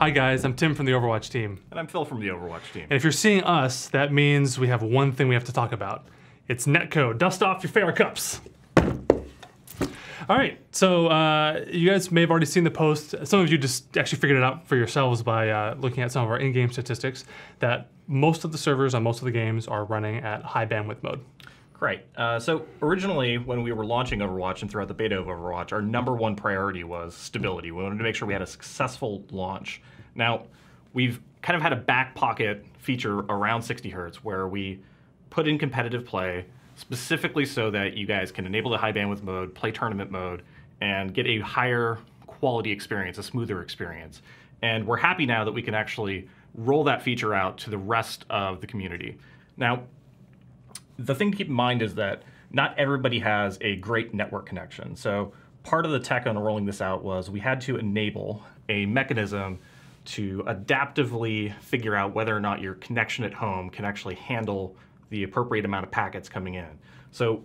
Hi guys, I'm Tim from the Overwatch team. And I'm Phil from the Overwatch team. And if you're seeing us, that means we have one thing we have to talk about. It's netcode. Dust off your Pharah cups. All right, so uh, you guys may have already seen the post. Some of you just actually figured it out for yourselves by uh, looking at some of our in-game statistics that most of the servers on most of the games are running at high bandwidth mode. Great. Uh, so originally, when we were launching Overwatch and throughout the beta of Overwatch, our number one priority was stability. We wanted to make sure we had a successful launch. Now, we've kind of had a back pocket feature around 60 hertz where we put in competitive play specifically so that you guys can enable the high bandwidth mode, play tournament mode, and get a higher quality experience, a smoother experience. And we're happy now that we can actually roll that feature out to the rest of the community. Now, the thing to keep in mind is that not everybody has a great network connection. So part of the tech on rolling this out was we had to enable a mechanism to adaptively figure out whether or not your connection at home can actually handle the appropriate amount of packets coming in. So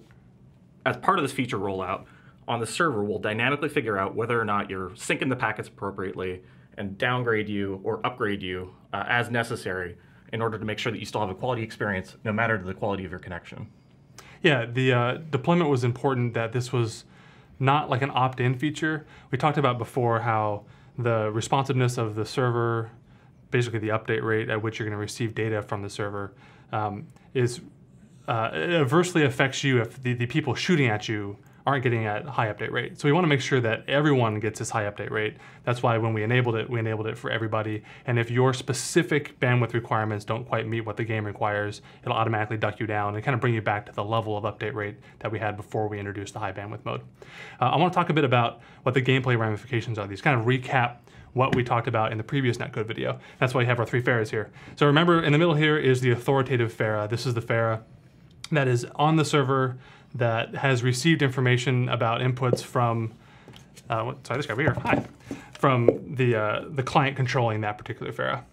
as part of this feature rollout, on the server, we'll dynamically figure out whether or not you're syncing the packets appropriately and downgrade you or upgrade you uh, as necessary in order to make sure that you still have a quality experience no matter the quality of your connection. Yeah, the uh, deployment was important that this was not like an opt-in feature. We talked about before how the responsiveness of the server, basically the update rate at which you're going to receive data from the server, um, is uh, adversely affects you if the, the people shooting at you aren't getting at high update rate. So we want to make sure that everyone gets this high update rate. That's why when we enabled it, we enabled it for everybody. And if your specific bandwidth requirements don't quite meet what the game requires, it'll automatically duck you down and kind of bring you back to the level of update rate that we had before we introduced the high bandwidth mode. Uh, I want to talk a bit about what the gameplay ramifications are. These kind of recap what we talked about in the previous netcode video. That's why we have our three Pharahs here. So remember, in the middle here is the authoritative Pharah. This is the Pharah that is on the server that has received information about inputs from, uh, this guy over here, hi, from the, uh, the client controlling that particular Pharah.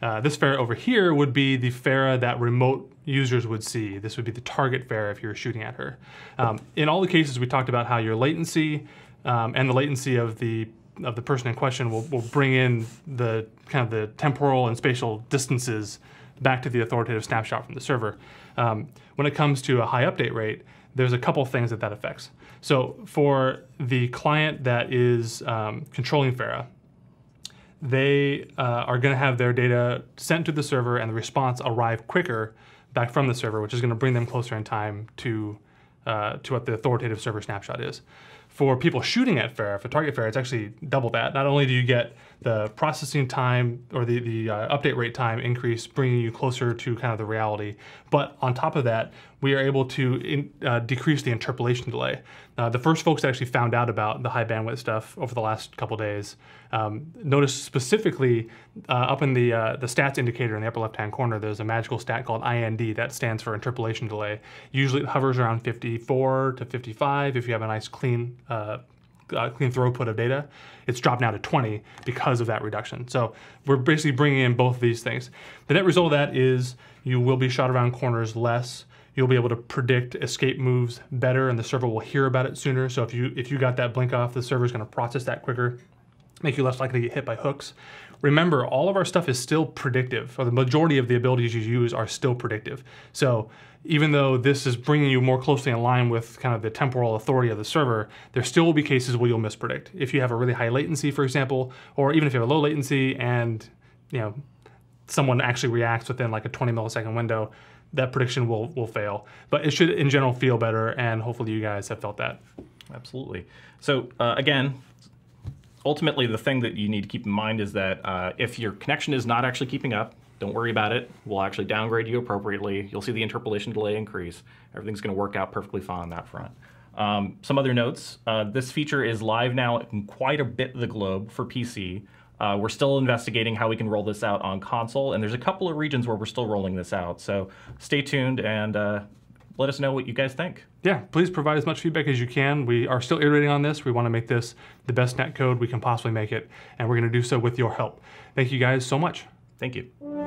Uh, this Pharah over here would be the Pharah that remote users would see. This would be the target Pharah if you were shooting at her. Um, in all the cases, we talked about how your latency um, and the latency of the of the person in question will, will bring in the kind of the temporal and spatial distances back to the authoritative snapshot from the server. Um, when it comes to a high update rate, there's a couple things that that affects. So for the client that is um, controlling Pharah, they uh, are going to have their data sent to the server and the response arrive quicker back from the server, which is going to bring them closer in time to uh, to what the authoritative server snapshot is for people shooting at Pharah, for target Pharah, it's actually double that. Not only do you get the processing time or the, the uh, update rate time increase, bringing you closer to kind of the reality, but on top of that, we are able to in, uh, decrease the interpolation delay. Uh, the first folks that actually found out about the high bandwidth stuff over the last couple days um, noticed specifically uh, up in the uh, the stats indicator in the upper left hand corner, there's a magical stat called IND that stands for interpolation delay. Usually it hovers around 54 to 55 if you have a nice clean uh, uh, clean throughput of data. It's dropped now to 20 because of that reduction. So we're basically bringing in both of these things. The net result of that is you will be shot around corners less. You'll be able to predict escape moves better, and the server will hear about it sooner. So if you if you got that blink off, the server is going to process that quicker, make you less likely to get hit by hooks. Remember, all of our stuff is still predictive, or the majority of the abilities you use are still predictive. So even though this is bringing you more closely in line with kind of the temporal authority of the server, there still will be cases where you'll mispredict. If you have a really high latency, for example, or even if you have a low latency and you know someone actually reacts within like a 20 millisecond window, that prediction will will fail. But it should in general feel better, and hopefully you guys have felt that. Absolutely. So uh, again, ultimately the thing that you need to keep in mind is that uh, if your connection is not actually keeping up, don't worry about it. We'll actually downgrade you appropriately. You'll see the interpolation delay increase. Everything's going to work out perfectly fine on that front. Um, some other notes. Uh, this feature is live now in quite a bit of the globe for PC. Uh, we're still investigating how we can roll this out on console, and there's a couple of regions where we're still rolling this out. So stay tuned and uh, let us know what you guys think. Yeah, please provide as much feedback as you can. We are still iterating on this. We want to make this the best netcode we can possibly make it, and we're going to do so with your help. Thank you guys so much. Thank you.